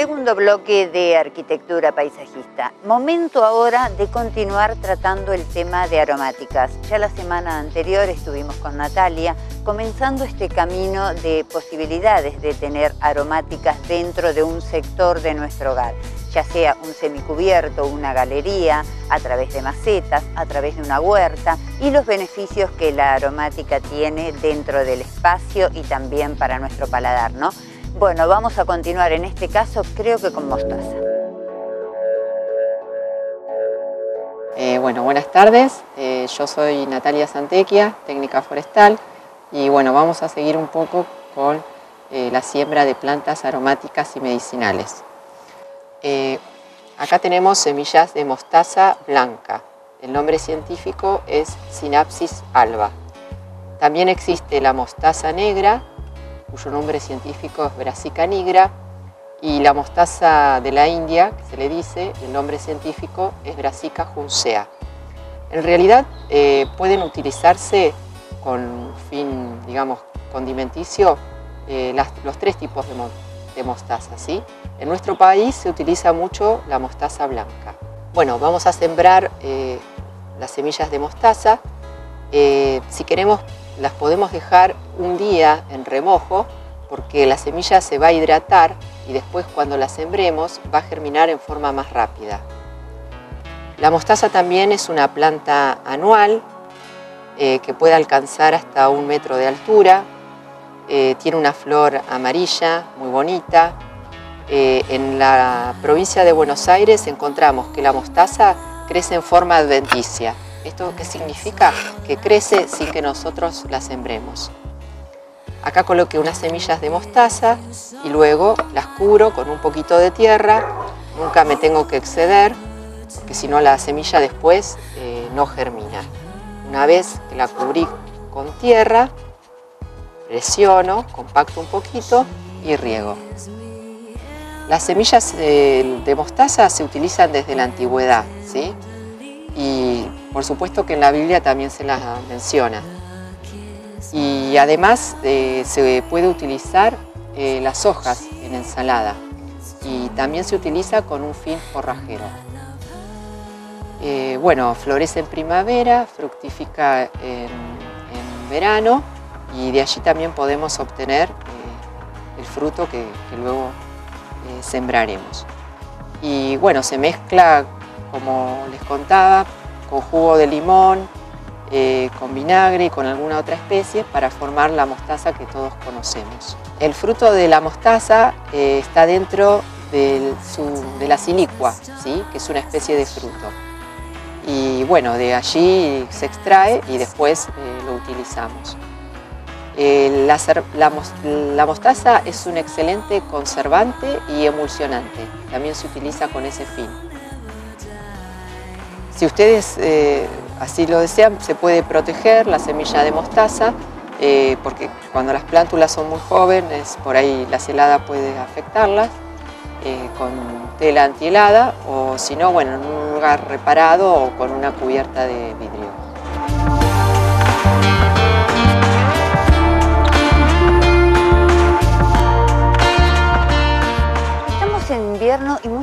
Segundo bloque de arquitectura paisajista. Momento ahora de continuar tratando el tema de aromáticas. Ya la semana anterior estuvimos con Natalia comenzando este camino de posibilidades de tener aromáticas dentro de un sector de nuestro hogar, ya sea un semicubierto, una galería, a través de macetas, a través de una huerta y los beneficios que la aromática tiene dentro del espacio y también para nuestro paladar, ¿no? Bueno, vamos a continuar en este caso creo que con mostaza. Eh, bueno, buenas tardes. Eh, yo soy Natalia Santequia, técnica forestal, y bueno, vamos a seguir un poco con eh, la siembra de plantas aromáticas y medicinales. acá tenemos semillas de mostaza blanca. El nombre científico es Synapsis alba. También existe la mostaza negra cuyo nombre científico es Brassica nigra, y la mostaza de la India, que se le dice, el nombre científico es Brassica juncea. En realidad eh, pueden utilizarse con fin, digamos, condimenticio eh, los tres tipos de, mostaza. ¿sí? En nuestro país se utiliza mucho la mostaza blanca. Bueno, vamos a sembrar eh, las semillas de mostaza. si queremos las podemos dejar un día en remojo porque la semilla se va a hidratar y después cuando la sembremos va a germinar en forma más rápida. La mostaza también es una planta anual eh, que puede alcanzar hasta un metro de altura. Eh, tiene una flor amarilla muy bonita. Eh, en la provincia de Buenos Aires encontramos que la mostaza crece en forma adventicia. ¿Esto qué significa? Que crece sin que nosotros la sembremos. Acá coloqué unas semillas de mostaza y luego las cubro con un poquito de tierra. Nunca me tengo que exceder, porque si no la semilla después eh, no germina. Una vez que la cubrí con tierra, presiono, compacto un poquito y riego. Las semillas eh, de mostaza se utilizan desde la antigüedad, ¿sí? Y por supuesto que en la Biblia también se las menciona. Y además eh, se puede utilizar eh, las hojas en ensalada y también se utiliza con un fin forrajero. Eh, bueno, florece en primavera, fructifica en, verano y de allí también podemos obtener el fruto que luego sembraremos. Y bueno, se mezcla, como les contaba, con jugo de limón, eh, con vinagre y con alguna otra especie para formar la mostaza que todos conocemos. El fruto de la mostaza eh, está dentro de la silicua, ¿sí? que es una especie de fruto. Y bueno, de allí se extrae y después eh, lo utilizamos. la, mostaza es un excelente conservante y emulsionante. También se utiliza con ese fin. Si ustedes eh, así lo desean, se puede proteger la semilla de mostaza, eh, porque cuando las plántulas son muy jóvenes, por ahí la helada puede afectarlas, eh, con tela antihelada o si no, bueno, en un lugar reparado o con una cubierta de vidrio.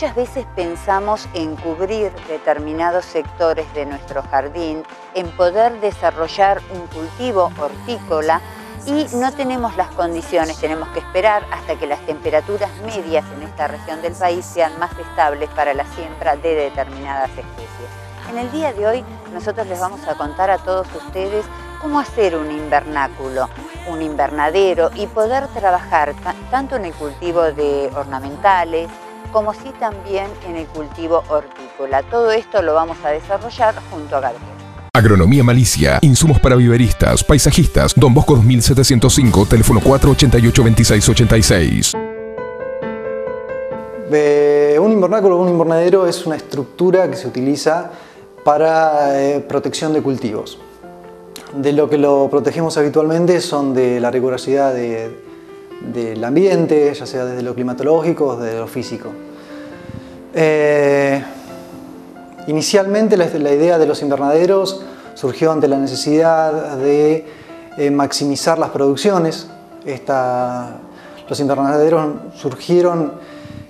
Muchas veces pensamos en cubrir determinados sectores de nuestro jardín, en poder desarrollar un cultivo hortícola y no tenemos las condiciones, tenemos que esperar hasta que las temperaturas medias en esta región del país sean más estables para la siembra de determinadas especies. En el día de hoy nosotros les vamos a contar a todos ustedes cómo hacer un invernáculo, un invernadero y poder trabajar tanto en el cultivo de ornamentales, como sí también en el cultivo hortícola. Todo esto lo vamos a desarrollar junto a Gabriel. Agronomía Malicia, insumos para viveristas, paisajistas, Don Bosco 2705, teléfono 488-2686. un invernáculo o un invernadero es una estructura que se utiliza para eh, protección de cultivos. De lo que lo protegemos habitualmente son de la rigurosidad de, del ambiente, ya sea desde lo climatológico o desde lo físico. Eh, inicialmente la, idea de los invernaderos surgió ante la necesidad de eh, maximizar las producciones. los invernaderos surgieron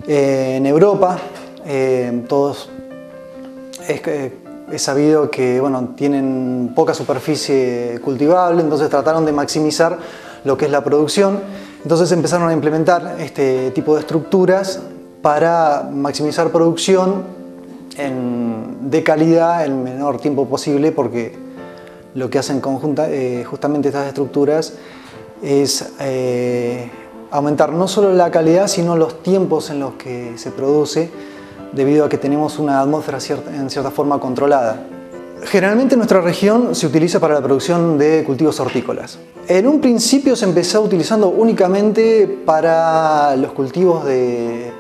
Eh, en Europa, todos es, es, sabido que bueno, tienen poca superficie cultivable, entonces trataron de maximizar lo que es la producción. Entonces empezaron a implementar este tipo de estructuras para maximizar producción de calidad en el menor tiempo posible porque lo que hacen conjunta, eh, justamente estas estructuras es eh, aumentar no solo la calidad, sino los tiempos en los que se produce, debido a que tenemos una atmósfera en cierta forma controlada. Generalmente nuestra región se utiliza para la producción de cultivos hortícolas. En un principio se empezó utilizando únicamente para los cultivos de,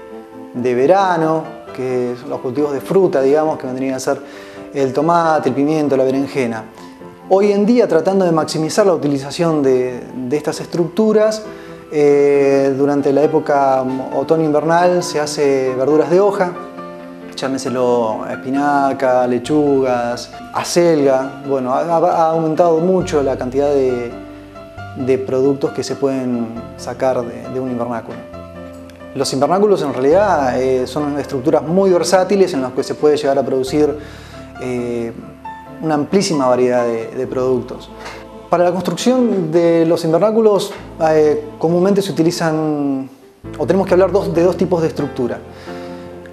verano, que son los cultivos de fruta, digamos, que vendrían a ser el tomate, el pimiento, la berenjena. Hoy en día, tratando de maximizar la utilización de, estas estructuras, eh, durante la época otoño-invernal se hace verduras de hoja, llámeselo espinaca, lechugas, acelga. Bueno, ha, aumentado mucho la cantidad de, productos que se pueden sacar de, un invernáculo. Los invernáculos en realidad eh, son estructuras muy versátiles en las que se puede llegar a producir eh, una amplísima variedad de, productos. Para la construcción de los invernáculos eh, comúnmente se utilizan, o tenemos que hablar de dos tipos de estructura.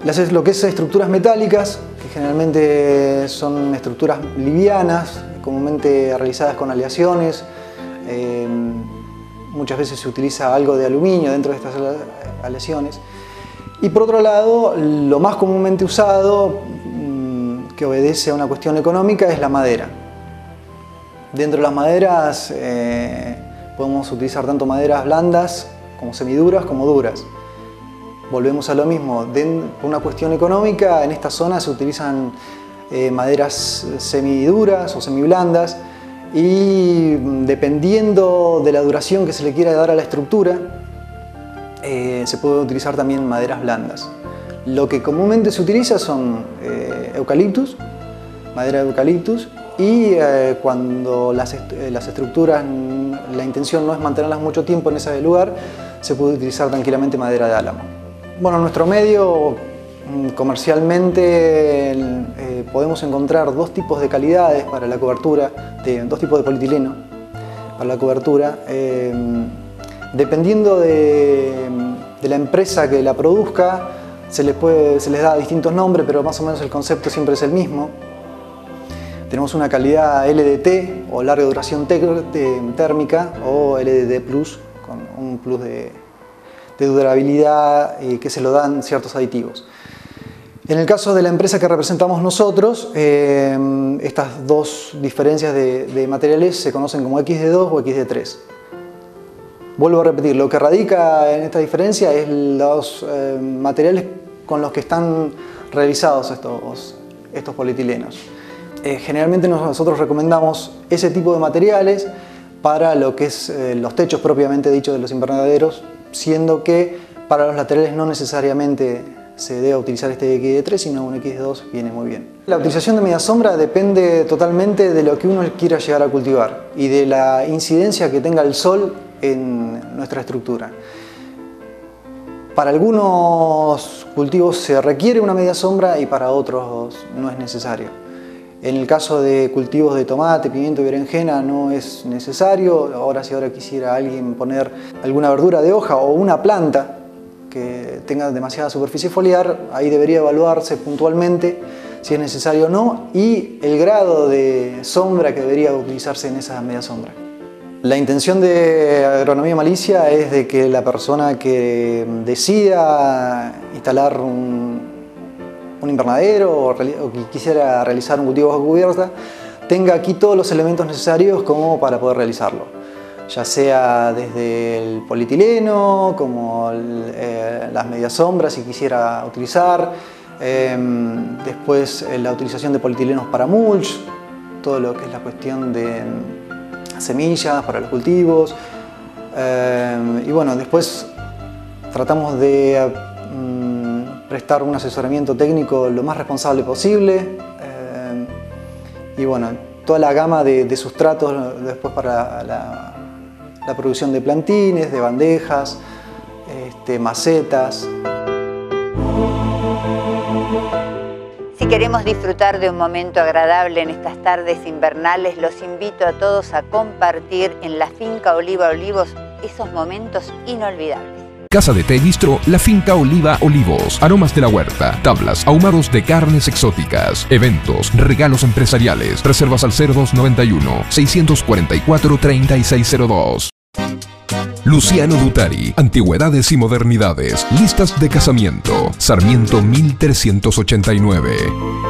Las, lo que es estructuras metálicas, que generalmente son estructuras livianas, comúnmente realizadas con aleaciones. Eh, muchas veces se utiliza algo de aluminio dentro de estas aleaciones. Y por otro lado, lo más comúnmente usado, que obedece a una cuestión económica es la madera. Dentro de las maderas eh, podemos utilizar tanto maderas blandas como semiduras como duras. Volvemos a lo mismo, por una cuestión económica en esta zona se utilizan eh, maderas semiduras o semiblandas y mm, dependiendo de la duración que se le quiera dar a la estructura, eh, se puede utilizar también maderas blandas. Lo que comúnmente se utiliza son eh, eucaliptus, madera de eucaliptus, y eh, cuando las, eh, las, estructuras, la intención no es mantenerlas mucho tiempo en ese lugar, se puede utilizar tranquilamente madera de álamo. Bueno, en nuestro medio mm, comercialmente podemos encontrar dos tipos de calidades para la cobertura, de, dos tipos de polietileno para la cobertura. dependiendo de, la empresa que la produzca, se les, se les da distintos nombres, pero más o menos el concepto siempre es el mismo. Tenemos una calidad LDT o larga duración térmica o LDT Plus con un plus de, durabilidad eh, que se lo dan ciertos aditivos. En el caso de la empresa que representamos nosotros, eh, estas dos diferencias de, materiales se conocen como XD2 o XD3. Vuelvo a repetir, lo que radica en esta diferencia es los eh, materiales con los que están realizados estos, estos polietilenos. Eh, generalmente nosotros recomendamos ese tipo de materiales para lo que es eh, los techos propiamente dichos de los invernaderos, siendo que para los laterales no necesariamente se debe utilizar este XD3, sino un XD2 viene muy bien. La utilización de media sombra depende totalmente de lo que uno quiera llegar a cultivar y de la incidencia que tenga el sol en nuestra estructura. Para algunos cultivos se requiere una media sombra y para otros no es necesario. En el caso de cultivos de tomate, pimiento y berenjena no es necesario. Ahora si ahora quisiera alguien poner alguna verdura de hoja o una planta que tenga demasiada superficie foliar, ahí debería evaluarse puntualmente si es necesario o no y el grado de sombra que debería utilizarse en esa media sombra. La intención de Agronomía Malicia es de que la persona que decida instalar un, invernadero o, quisiera realizar un cultivo bajo cubierta tenga aquí todos los elementos necesarios como para poder realizarlo ya sea desde el polietileno, como eh, las medias sombras si quisiera utilizar, em, después eh, la utilización de polietilenos para mulch, todo lo que es la cuestión de semillas para los cultivos. Eh, y bueno, después tratamos de prestar un asesoramiento técnico lo más responsable posible eh, y bueno, toda la gama de, sustratos después para la, producción de plantines, de bandejas, este, macetas. Si queremos disfrutar de un momento agradable en estas tardes invernales, los invito a todos a compartir en la finca Oliva Olivos esos momentos inolvidables. Casa de té la finca Oliva Olivos. Aromas de la huerta, tablas, ahumados de carnes exóticas, eventos, regalos empresariales. Reservas al 0291 644 3602. Luciano Dutari, Antigüedades y Modernidades, Listas de Casamiento, Sarmiento 1389.